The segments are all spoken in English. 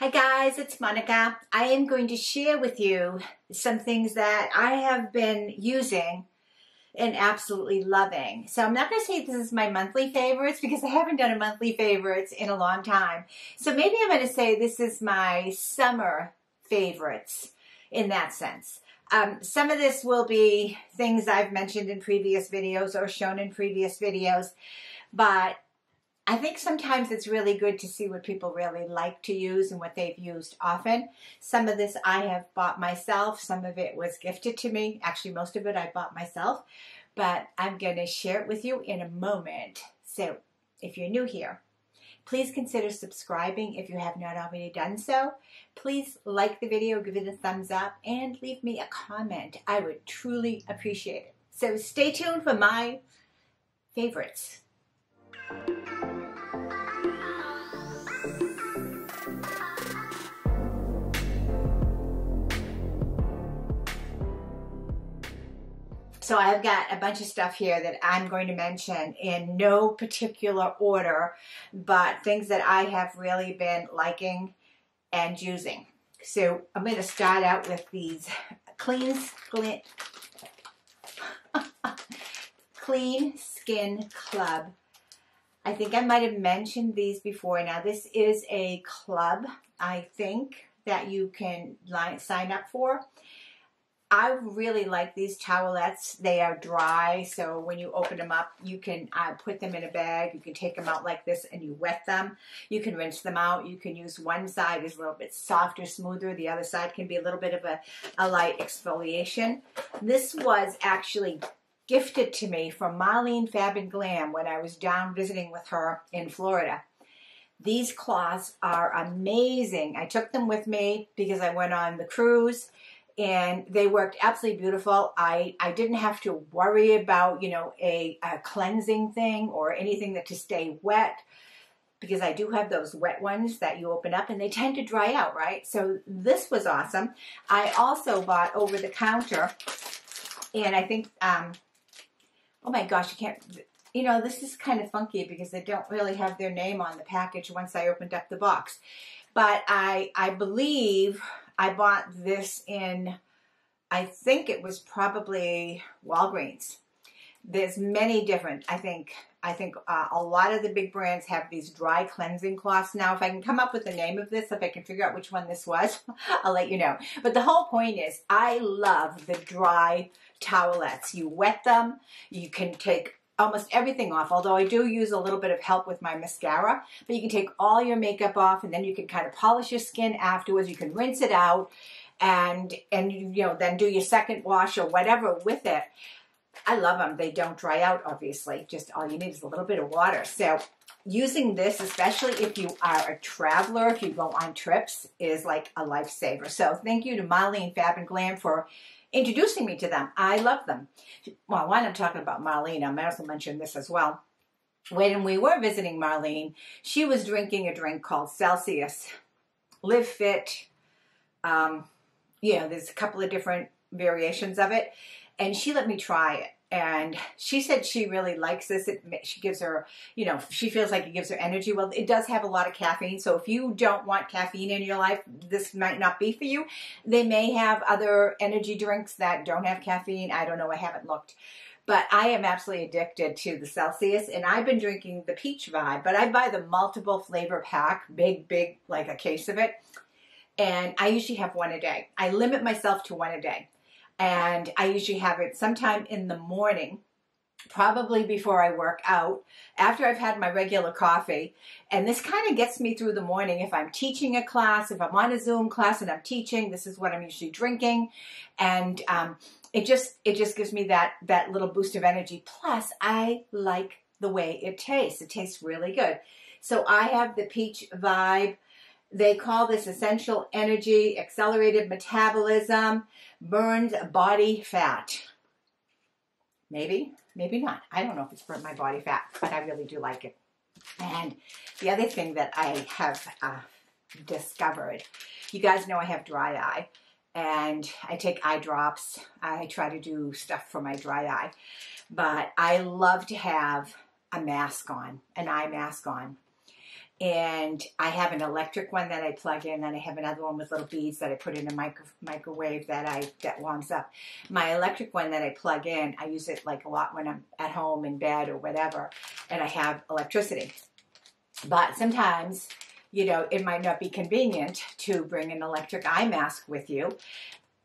Hi guys, it's Monika. I am going to share with you some things that I have been using and absolutely loving. So I'm not going to say this is my monthly favorites because I haven't done a monthly favorites in a long time. So maybe I'm going to say this is my summer favorites in that sense. Um, some of this will be things I've mentioned in previous videos or shown in previous videos, but I think sometimes it's really good to see what people really like to use and what they've used often. Some of this I have bought myself. Some of it was gifted to me. Actually, most of it I bought myself. But I'm going to share it with you in a moment. So if you're new here, please consider subscribing if you have not already done so. Please like the video, give it a thumbs up, and leave me a comment. I would truly appreciate it. So stay tuned for my favorites. So I've got a bunch of stuff here that I'm going to mention in no particular order, but things that I have really been liking and using. So I'm going to start out with these clean skin, clean skin club. I think I might have mentioned these before. Now this is a club, I think, that you can line, sign up for. I really like these towelettes. They are dry, so when you open them up, you can uh, put them in a bag. You can take them out like this and you wet them. You can rinse them out. You can use one side is a little bit softer, smoother. The other side can be a little bit of a, a light exfoliation. This was actually gifted to me from Marlene Fab and Glam when I was down visiting with her in Florida. These cloths are amazing. I took them with me because I went on the cruise and they worked absolutely beautiful. I, I didn't have to worry about, you know, a, a cleansing thing or anything that to stay wet because I do have those wet ones that you open up and they tend to dry out, right? So this was awesome. I also bought over the counter and I think, um, oh my gosh, you can't, you know, this is kind of funky because they don't really have their name on the package once I opened up the box. But I, I believe I bought this in, I think it was probably Walgreens. There's many different, I think, I think uh, a lot of the big brands have these dry cleansing cloths now. If I can come up with the name of this, if I can figure out which one this was, I'll let you know. But the whole point is I love the dry towelettes. You wet them, you can take almost everything off, although I do use a little bit of help with my mascara. But you can take all your makeup off and then you can kind of polish your skin afterwards. You can rinse it out and, and you know, then do your second wash or whatever with it. I love them. They don't dry out, obviously. Just all you need is a little bit of water. So using this, especially if you are a traveler, if you go on trips, is like a lifesaver. So thank you to Marlene Fab and Glam for introducing me to them. I love them. Well, while I'm talking about Marlene, I might as well mention this as well. When we were visiting Marlene, she was drinking a drink called Celsius. Live Fit. Um, yeah, there's a couple of different variations of it. And she let me try it and she said she really likes this. It she gives her, you know, she feels like it gives her energy. Well, it does have a lot of caffeine, so if you don't want caffeine in your life, this might not be for you. They may have other energy drinks that don't have caffeine. I don't know. I haven't looked. But I am absolutely addicted to the Celsius, and I've been drinking the peach vibe, but I buy the multiple flavor pack, big, big, like a case of it. And I usually have one a day. I limit myself to one a day and I usually have it sometime in the morning probably before I work out, after I've had my regular coffee. And this kind of gets me through the morning. If I'm teaching a class, if I'm on a Zoom class and I'm teaching, this is what I'm usually drinking. And um, it just it just gives me that that little boost of energy. Plus, I like the way it tastes. It tastes really good. So I have the peach vibe they call this essential energy, accelerated metabolism, burns body fat. Maybe, maybe not. I don't know if it's burnt my body fat, but I really do like it. And the other thing that I have uh, discovered, you guys know I have dry eye and I take eye drops. I try to do stuff for my dry eye, but I love to have a mask on, an eye mask on. And I have an electric one that I plug in, and I have another one with little beads that I put in a micro, microwave that I that warms up. My electric one that I plug in, I use it like a lot when I'm at home in bed or whatever, and I have electricity. But sometimes, you know, it might not be convenient to bring an electric eye mask with you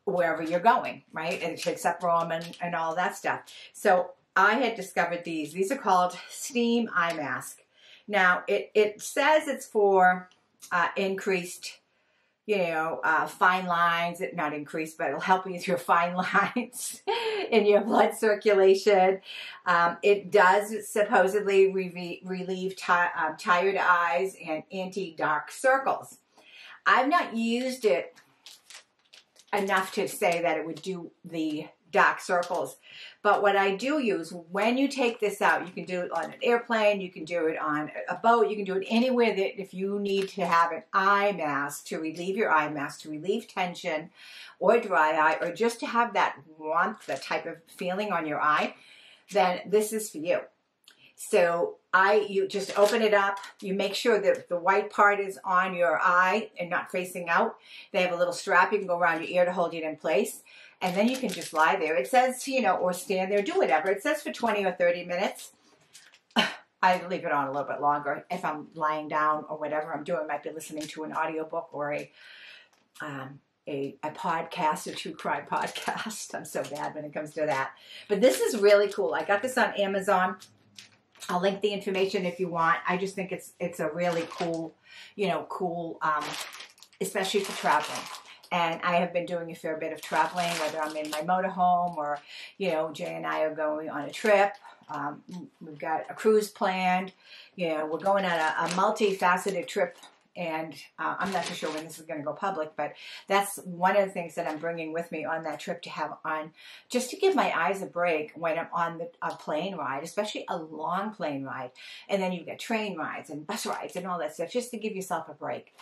wherever you're going, right? And it takes up room and, and all that stuff. So I had discovered these. These are called steam eye mask now, it, it says it's for uh, increased, you know, uh, fine lines, it, not increased, but it'll help you with your fine lines in your blood circulation. Um, it does supposedly relieve, relieve um, tired eyes and anti-dark circles. I've not used it enough to say that it would do the dark circles. But what I do use, when you take this out, you can do it on an airplane, you can do it on a boat, you can do it anywhere that if you need to have an eye mask to relieve your eye mask, to relieve tension or dry eye, or just to have that warmth, that type of feeling on your eye, then this is for you. So I, you just open it up. You make sure that the white part is on your eye and not facing out. They have a little strap you can go around your ear to hold it in place and then you can just lie there. It says, you know, or stand there, do whatever. It says for 20 or 30 minutes. I leave it on a little bit longer if I'm lying down or whatever I'm doing. I might be listening to an audiobook or a um, a, a podcast, a true crime podcast. I'm so bad when it comes to that. But this is really cool. I got this on Amazon. I'll link the information if you want. I just think it's it's a really cool, you know, cool, um, especially for traveling and I have been doing a fair bit of traveling, whether I'm in my motorhome or, you know, Jay and I are going on a trip. Um, we've got a cruise planned. You know, we're going on a, a multifaceted trip, and uh, I'm not too sure when this is going to go public, but that's one of the things that I'm bringing with me on that trip to have on, just to give my eyes a break when I'm on the, a plane ride, especially a long plane ride. And then you get train rides and bus rides and all that stuff, just to give yourself a break.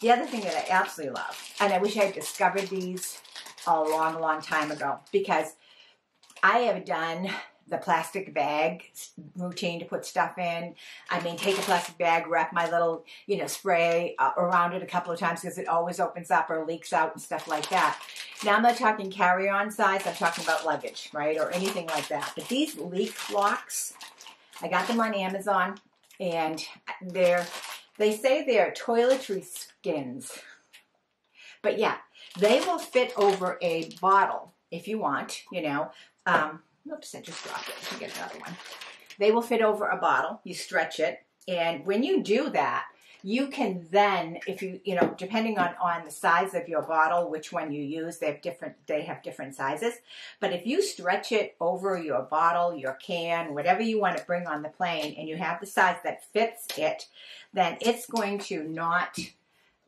The other thing that I absolutely love, and I wish I had discovered these a long, long time ago, because I have done the plastic bag routine to put stuff in. I mean, take a plastic bag, wrap my little, you know, spray uh, around it a couple of times because it always opens up or leaks out and stuff like that. Now, I'm not talking carry-on size. I'm talking about luggage, right, or anything like that. But these leak locks, I got them on Amazon, and they're they say they're toiletry skins. But yeah, they will fit over a bottle if you want, you know. Um, oops, I just dropped it. Get another one. They will fit over a bottle. You stretch it. And when you do that, you can then, if you, you know, depending on, on the size of your bottle, which one you use, they have different, they have different sizes. But if you stretch it over your bottle, your can, whatever you want to bring on the plane, and you have the size that fits it, then it's going to not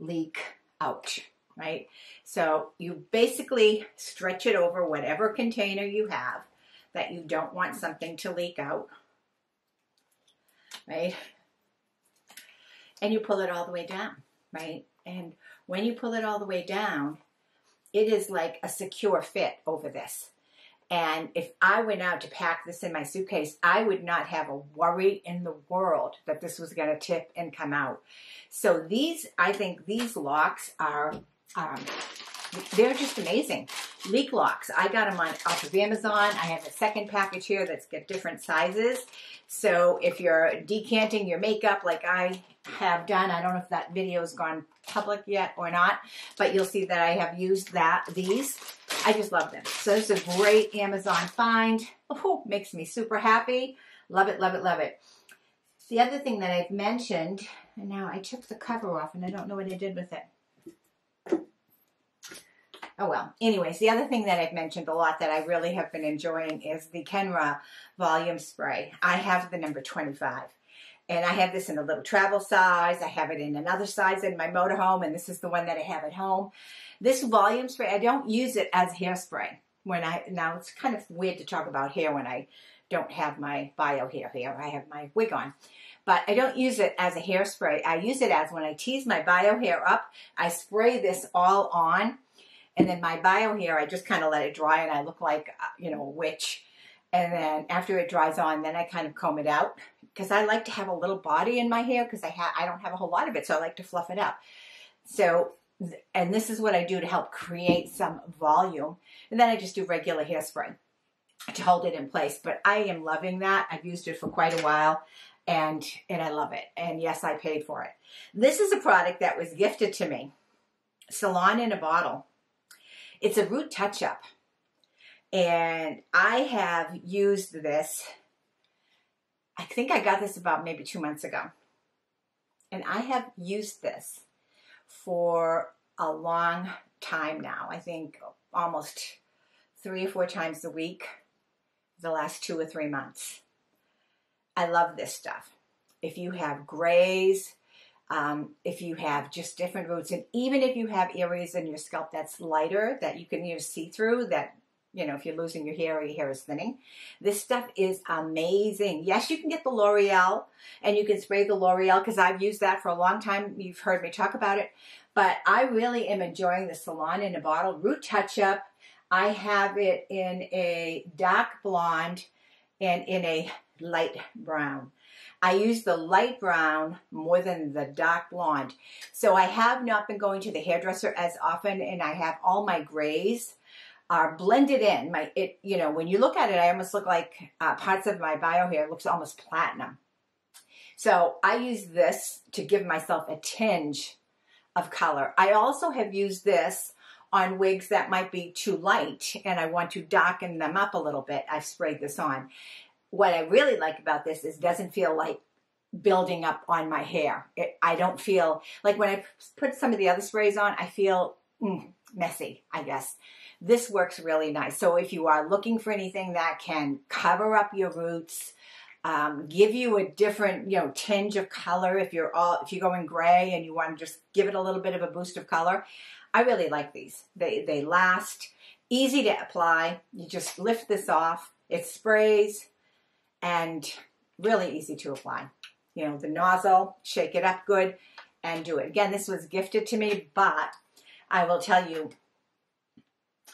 leak out, right? So you basically stretch it over whatever container you have that you don't want something to leak out, right? and you pull it all the way down, right? And when you pull it all the way down, it is like a secure fit over this. And if I went out to pack this in my suitcase, I would not have a worry in the world that this was going to tip and come out. So these, I think these locks are, um, they're just amazing. Leak locks. I got them on off of Amazon. I have a second package here that's got different sizes. So if you're decanting your makeup like I have done. I don't know if that video has gone public yet or not, but you'll see that I have used that these. I just love them. So this is a great Amazon find. Oh, makes me super happy. Love it, love it, love it. The other thing that I've mentioned, and now I took the cover off and I don't know what I did with it. Oh well. Anyways, the other thing that I've mentioned a lot that I really have been enjoying is the Kenra Volume Spray. I have the number 25. And I have this in a little travel size. I have it in another size in my motorhome, and this is the one that I have at home. This volume spray, I don't use it as hairspray. When I now it's kind of weird to talk about hair when I don't have my bio hair here. I have my wig on. But I don't use it as a hairspray. I use it as when I tease my bio hair up, I spray this all on. And then my bio hair, I just kind of let it dry and I look like, uh, you know, a witch. And then after it dries on, then I kind of comb it out because I like to have a little body in my hair because I have I don't have a whole lot of it, so I like to fluff it up. So, and this is what I do to help create some volume. And then I just do regular hairspray to hold it in place. But I am loving that. I've used it for quite a while and and I love it. And yes, I paid for it. This is a product that was gifted to me. Salon in a bottle. It's a root touch up. And I have used this. I think I got this about maybe 2 months ago. And I have used this for a long time now. I think almost 3 or 4 times a week the last 2 or 3 months I love this stuff. If you have grays, um, if you have just different roots, and even if you have areas in your scalp that's lighter that you can you know, see through, that you know, if you're losing your hair or your hair is thinning. This stuff is amazing. Yes, you can get the L'Oreal and you can spray the L'Oreal because I've used that for a long time. You've heard me talk about it. But I really am enjoying the Salon in a Bottle Root Touch Up. I have it in a dark blonde and in a light brown. I use the light brown more than the dark blonde. So I have not been going to the hairdresser as often and I have all my grays are blended in. My, it, you know, when you look at it, I almost look like uh, parts of my bio hair looks almost platinum. So I use this to give myself a tinge of color. I also have used this on wigs that might be too light and I want to darken them up a little bit. I've sprayed this on what I really like about this is it doesn't feel like building up on my hair. It, I don't feel like when I put some of the other sprays on, I feel mm, messy, I guess. This works really nice. So if you are looking for anything that can cover up your roots, um, give you a different, you know, tinge of color. If you're all, if you're going gray and you want to just give it a little bit of a boost of color, I really like these. They they last, easy to apply. You just lift this off. It sprays and really easy to apply. You know, the nozzle, shake it up good and do it. Again, this was gifted to me, but I will tell you,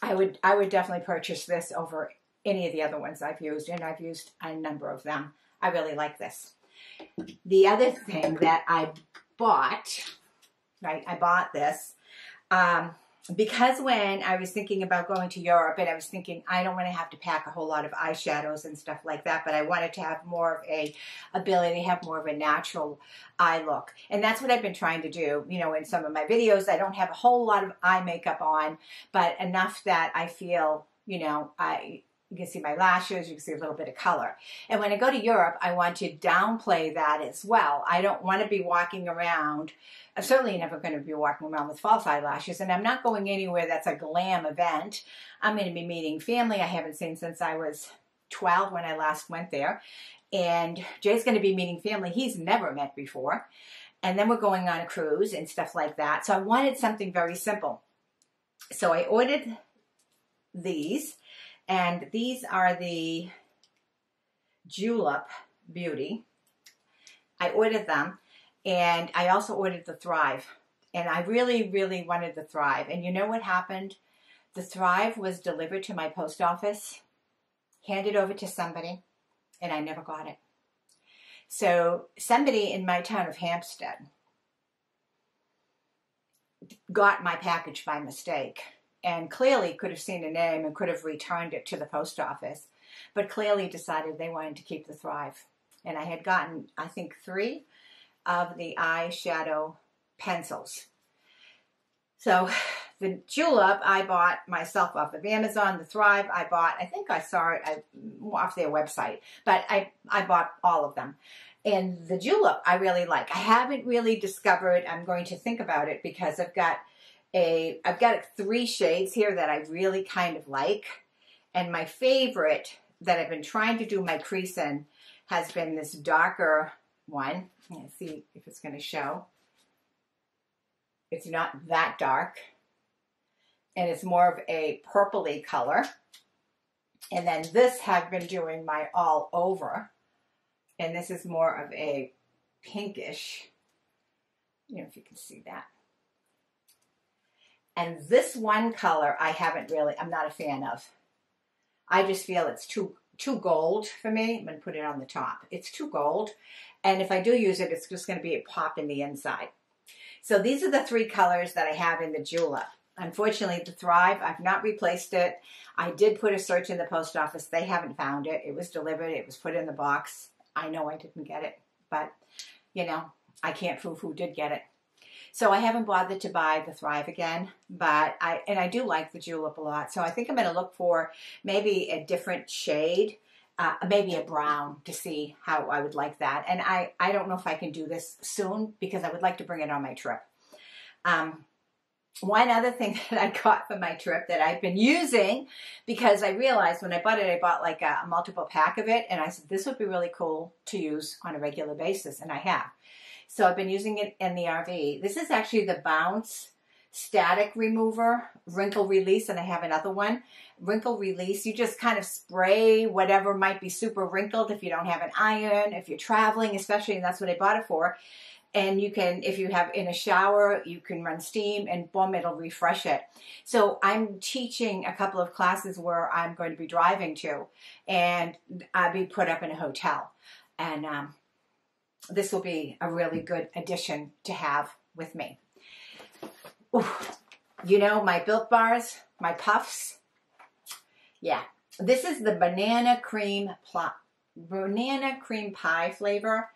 I would I would definitely purchase this over any of the other ones I've used, and I've used a number of them. I really like this. The other thing that I bought, right, I bought this, um, because when I was thinking about going to Europe and I was thinking I don't want to have to pack a whole lot of eyeshadows and stuff like that, but I wanted to have more of a ability to have more of a natural eye look. And that's what I've been trying to do. You know, in some of my videos, I don't have a whole lot of eye makeup on, but enough that I feel, you know, I you can see my lashes, you can see a little bit of color. And when I go to Europe, I want to downplay that as well. I don't want to be walking around, I'm certainly never going to be walking around with false eyelashes, and I'm not going anywhere that's a glam event. I'm going to be meeting family I haven't seen since I was 12 when I last went there. And Jay's going to be meeting family he's never met before. And then we're going on a cruise and stuff like that. So I wanted something very simple. So I ordered these and these are the Julep Beauty. I ordered them and I also ordered the Thrive. And I really, really wanted the Thrive. And you know what happened? The Thrive was delivered to my post office, handed over to somebody, and I never got it. So somebody in my town of Hampstead got my package by mistake and clearly could have seen a name and could have returned it to the post office, but clearly decided they wanted to keep the Thrive. And I had gotten, I think, three of the eyeshadow pencils. So the Julep I bought myself off of Amazon. The Thrive I bought, I think I saw it off their website, but I, I bought all of them. And the Julep I really like. I haven't really discovered, I'm going to think about it because I've got a, I've got three shades here that I really kind of like. And my favorite that I've been trying to do my crease in has been this darker one. Let's see if it's going to show. It's not that dark. And it's more of a purpley color. And then this have been doing my all over. And this is more of a pinkish. You know if you can see that. And this one color I haven't really, I'm not a fan of. I just feel it's too too gold for me. I'm going to put it on the top. It's too gold. And if I do use it, it's just going to be a pop in the inside. So these are the three colors that I have in the julep. Unfortunately, the Thrive, I've not replaced it. I did put a search in the post office. They haven't found it. It was delivered. It was put in the box. I know I didn't get it, but you know, I can't prove who did get it. So I haven't bothered to buy the Thrive again, but I and I do like the julep a lot. So I think I'm going to look for maybe a different shade, uh, maybe a brown to see how I would like that. And I I don't know if I can do this soon because I would like to bring it on my trip. Um, one other thing that I got for my trip that I've been using because I realized when I bought it, I bought like a, a, multiple pack of it, and I said this would be really cool to use on a regular basis, and I have. So I've been using it in the RV. This is actually the Bounce Static Remover Wrinkle Release, and I have another one. Wrinkle Release, you just kind of spray whatever might be super wrinkled if you don't have an iron, if you're traveling, especially, and that's what I bought it for and you can if you have in a shower you can run steam and boom it'll refresh it. So i'm teaching a couple of classes where i'm going to be driving to and i'll be put up in a hotel. And um, this will be a really good addition to have with me. You know my built bars my puffs? Yeah. This is the banana cream banana cream pie flavor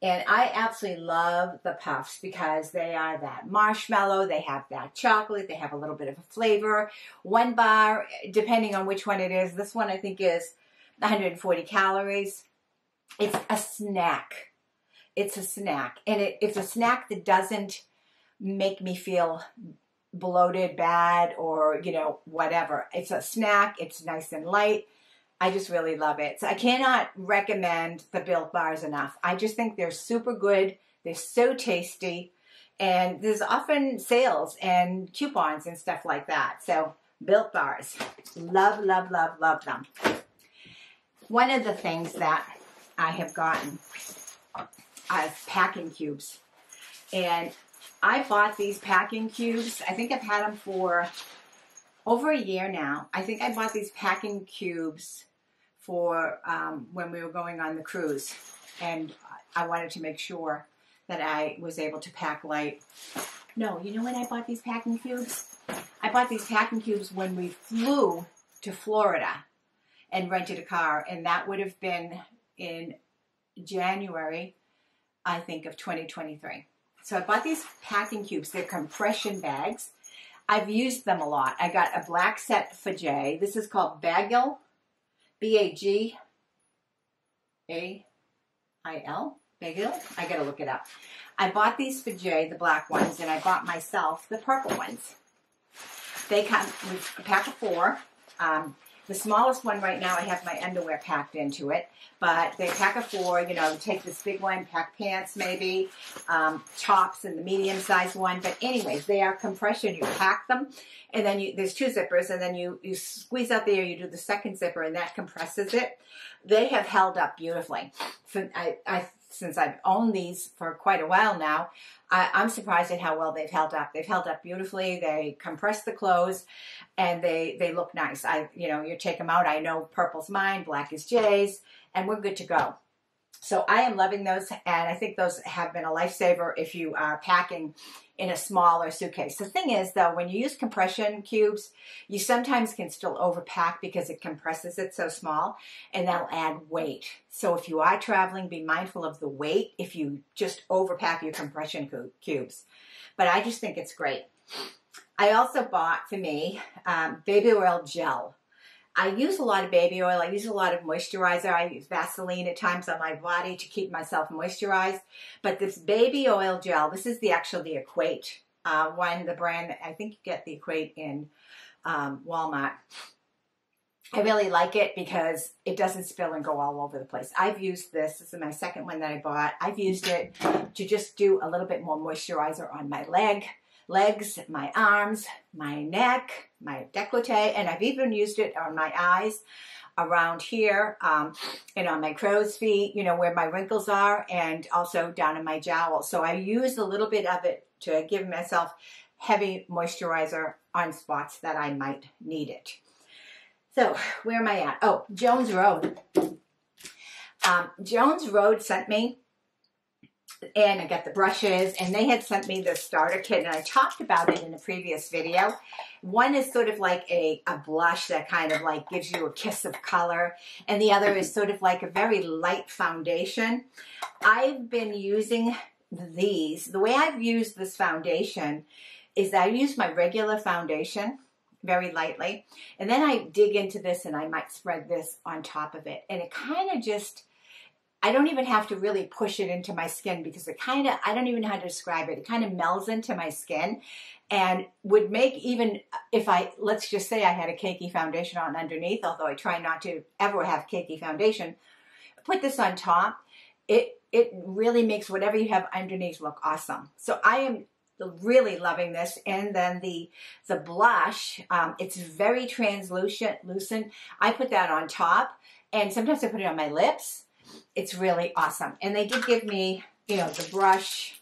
and I absolutely love the puffs because they are that marshmallow, they have that chocolate, they have a little bit of a flavor. One bar, depending on which one it is, this one I think is 140 calories. It's a snack. It's a snack. And it, it's a snack that doesn't make me feel bloated, bad, or, you know, whatever. It's a snack. It's nice and light. I just really love it. So I cannot recommend the Built Bars enough. I just think they're super good. They're so tasty. And there's often sales and coupons and stuff like that. So Built Bars. Love, love, love, love them. One of the things that I have gotten are packing cubes. And I bought these packing cubes. I think I've had them for over a year now. I think I bought these packing cubes for um, when we were going on the cruise, and I wanted to make sure that I was able to pack light. No, you know when I bought these packing cubes? I bought these packing cubes when we flew to Florida and rented a car, and that would have been in January, I think, of 2023. So I bought these packing cubes. They're compression bags. I've used them a lot. I got a black set for Jay. This is called Bagail B A G A I L. Bagail. I gotta look it up. I bought these for Jay, the black ones, and I bought myself the purple ones. They come with a pack of four. Um, the smallest one right now, I have my underwear packed into it, but they pack a four. You know, take this big one, pack pants maybe, um, tops, and the medium sized one. But anyways, they are compression. You pack them, and then you, there's two zippers, and then you you squeeze out the air. You do the second zipper, and that compresses it. They have held up beautifully. I, I since I've owned these for quite a while now, I, am surprised at how well they've held up. They've held up beautifully. They compress the clothes, and they they look nice. I you know you take them out. I know purple's mine, black is Jay's, and we're good to go. So I am loving those, and I think those have been a lifesaver if you are packing in a smaller suitcase. The thing is, though, when you use compression cubes, you sometimes can still overpack because it compresses it so small, and that'll add weight. So if you are traveling, be mindful of the weight if you just overpack your compression cubes. But I just think it's great. I also bought for me um, baby oil gel. I use a lot of baby oil. I use a lot of moisturizer. I use Vaseline at times on my body to keep myself moisturized. But this baby oil gel, this is the actual the Equate uh, one, the brand. I think you get the Equate in um, Walmart. I really like it because it doesn't spill and go all over the place. I've used this. This is my second one that I bought. I've used it to just do a little bit more moisturizer on my leg legs, my arms, my neck, my decollete, and I've even used it on my eyes around here um, and on my crow's feet, you know, where my wrinkles are, and also down in my jowl. So I use a little bit of it to give myself heavy moisturizer on spots that I might need it. So where am I at? Oh, Jones Road. Um, Jones Road sent me and I got the brushes and they had sent me the starter kit and I talked about it in a previous video. One is sort of like a, a blush that kind of like gives you a kiss of color and the other is sort of like a very light foundation. I've been using these. The way I've used this foundation is I use my regular foundation very lightly and then I dig into this and I might spread this on top of it and it kind of just I don't even have to really push it into my skin because it kind of, I don't even know how to describe it. It kind of melds into my skin and would make even if I, let's just say I had a cakey foundation on underneath, although I try not to ever have cakey foundation, put this on top. It, it really makes whatever you have underneath look awesome. So I am really loving this. And then the the blush, um, it's very translucent. Lucent. I put that on top, and sometimes I put it on my lips it's really awesome. And they did give me, you know, the brush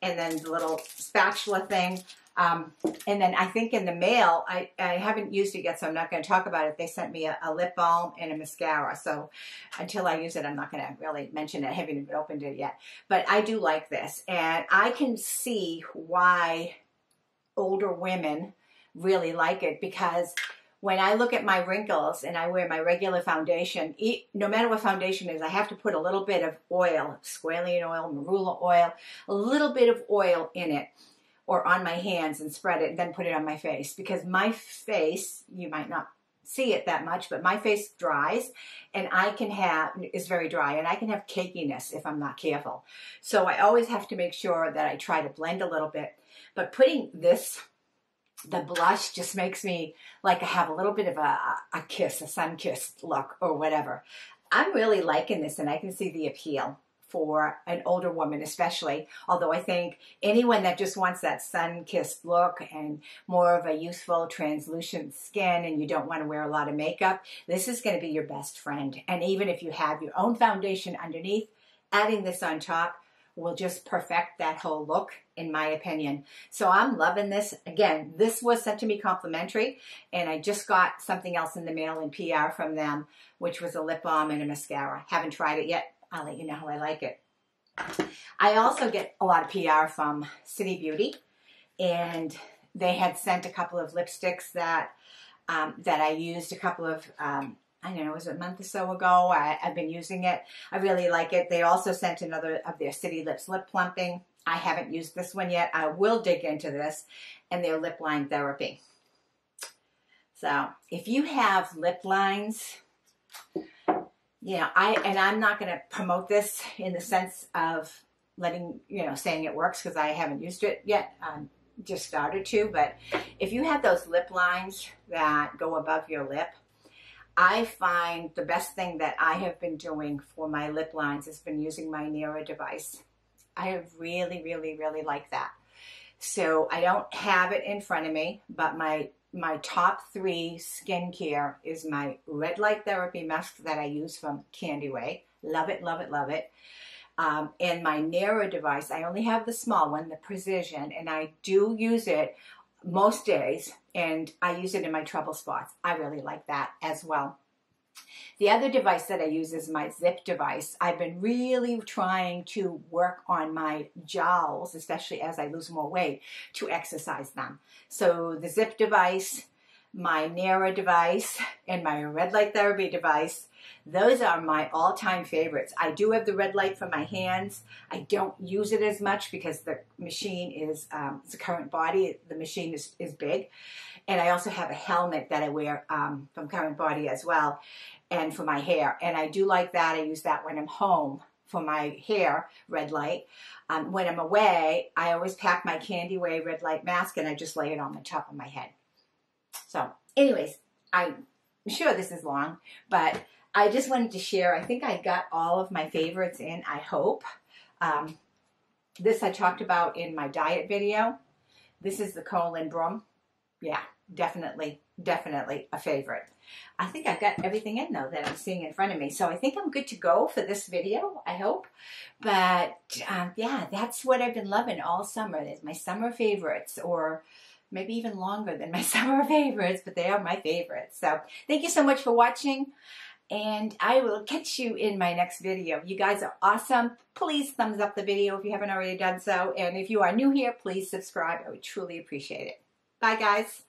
and then the little spatula thing. Um, and then I think in the mail, I, I haven't used it yet, so I'm not going to talk about it. They sent me a, a, lip balm and a mascara. So until I use it, I'm not going to really mention it. I haven't even opened it yet. But I do like this. And I can see why older women really like it because when I look at my wrinkles and I wear my regular foundation, no matter what foundation is, I have to put a little bit of oil, squalene oil, marula oil, a little bit of oil in it or on my hands and spread it and then put it on my face because my face, you might not see it that much, but my face dries and I can have, is very dry and I can have cakiness if I'm not careful. So I always have to make sure that I try to blend a little bit. But putting this the blush just makes me like I have a little bit of a, a kiss, a sun kissed look or whatever. I'm really liking this and I can see the appeal for an older woman especially although i think anyone that just wants that sun-kissed look and more of a youthful translucent skin and you don't want to wear a lot of makeup this is going to be your best friend and even if you have your own foundation underneath adding this on top will just perfect that whole look, in my opinion. So I'm loving this. Again, this was sent to me complimentary, and I just got something else in the mail in PR from them, which was a lip balm and a mascara. Haven't tried it yet. I'll let you know how I like it. I also get a lot of PR from City Beauty, and they had sent a couple of lipsticks that um, that I used a couple of um, I don't know, it was a month or so ago. I, have been using it. I really like it. They also sent another of their City Lips lip plumping. I haven't used this one yet. I will dig into this and their lip line therapy. So if you have lip lines, you know, I and I'm not going to promote this in the sense of letting you know saying it works because I haven't used it yet. Um, just started to, but if you have those lip lines that go above your lip, I find the best thing that I have been doing for my lip lines has been using my Nira device. I have really, really, really like that. So I don't have it in front of me, but my my top three skincare is my red light therapy mask that I use from Candyway. Love it, love it, love it. Um, and my Nira device, I only have the small one, the Precision, and I do use it most days, and I use it in my trouble spots. I really like that as well. The other device that I use is my ZIIP device. I've been really trying to work on my jowls, especially as I lose more weight, to exercise them. So the ZIIP device, my Nira device, and my red light therapy device those are my all-time favorites. I do have the red light for my hands. I don't use it as much because the machine is, um, it's a CurrentBody. The machine is, is big. And I also have a helmet that I wear um, from CurrentBody as well and for my hair. And I do like that. I use that when I'm home for my hair, red light. Um, when I'm away, I always pack my Candyway red light mask and I just lay it on the top of my head. So anyways, I'm sure this is long, but I just wanted to share. I think I got all of my favorites in, I hope. Um, this I talked about in my diet video. This is the colon Broom. Yeah, definitely, definitely a favorite. I think I've got everything in though that I'm seeing in front of me. So I think I'm good to go for this video, I hope. But um, yeah, that's what I've been loving all summer. It's my summer favorites or maybe even longer than my summer favorites, but they are my favorites. So thank you so much for watching and I will catch you in my next video. You guys are awesome. Please thumbs up the video if you haven't already done so. And if you are new here, please subscribe. I would truly appreciate it. Bye guys.